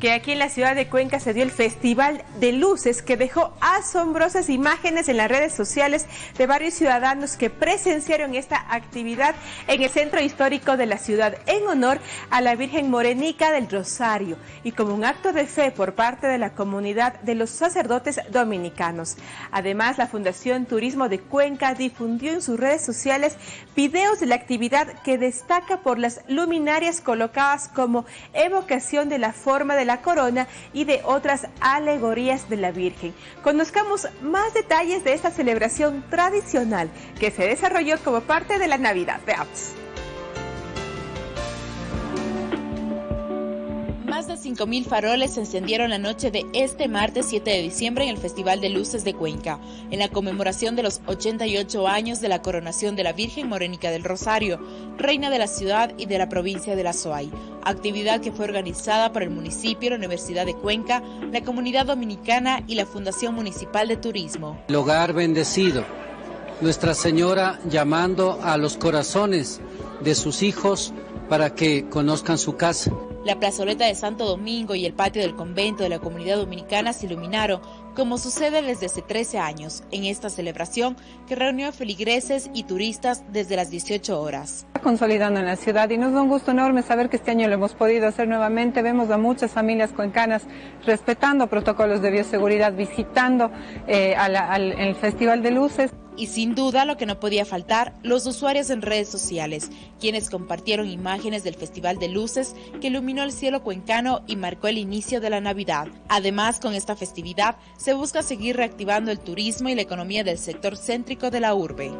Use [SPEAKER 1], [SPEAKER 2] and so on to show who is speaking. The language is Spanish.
[SPEAKER 1] que aquí en la ciudad de Cuenca se dio el Festival de Luces que dejó asombrosas imágenes en las redes sociales de varios ciudadanos que presenciaron esta actividad en el centro histórico de la ciudad en honor a la Virgen Morenica del Rosario y como un acto de fe por parte de la comunidad de los sacerdotes dominicanos. Además, la Fundación Turismo de Cuenca difundió en sus redes sociales videos de la actividad que destaca por las luminarias colocadas como evocación de la forma de la corona y de otras alegorías de la Virgen. Conozcamos más detalles de esta celebración tradicional que se desarrolló como parte de la Navidad. Veamos.
[SPEAKER 2] Más de 5.000 faroles se encendieron la noche de este martes 7 de diciembre en el Festival de Luces de Cuenca, en la conmemoración de los 88 años de la coronación de la Virgen Morénica del Rosario, reina de la ciudad y de la provincia de la Soay, actividad que fue organizada por el municipio, la Universidad de Cuenca, la comunidad dominicana y la Fundación Municipal de Turismo.
[SPEAKER 3] El hogar bendecido, Nuestra Señora llamando a los corazones de sus hijos para que conozcan su casa.
[SPEAKER 2] La plazoleta de Santo Domingo y el patio del convento de la comunidad dominicana se iluminaron, como sucede desde hace 13 años, en esta celebración que reunió a feligreses y turistas desde las 18 horas.
[SPEAKER 4] Consolidando en la ciudad y nos da un gusto enorme saber que este año lo hemos podido hacer nuevamente. Vemos a muchas familias cuencanas respetando protocolos de bioseguridad, visitando eh, el Festival de Luces.
[SPEAKER 2] Y sin duda lo que no podía faltar, los usuarios en redes sociales, quienes compartieron imágenes del Festival de Luces que iluminó el cielo cuencano y marcó el inicio de la Navidad. Además, con esta festividad se busca seguir reactivando el turismo y la economía del sector céntrico de la urbe.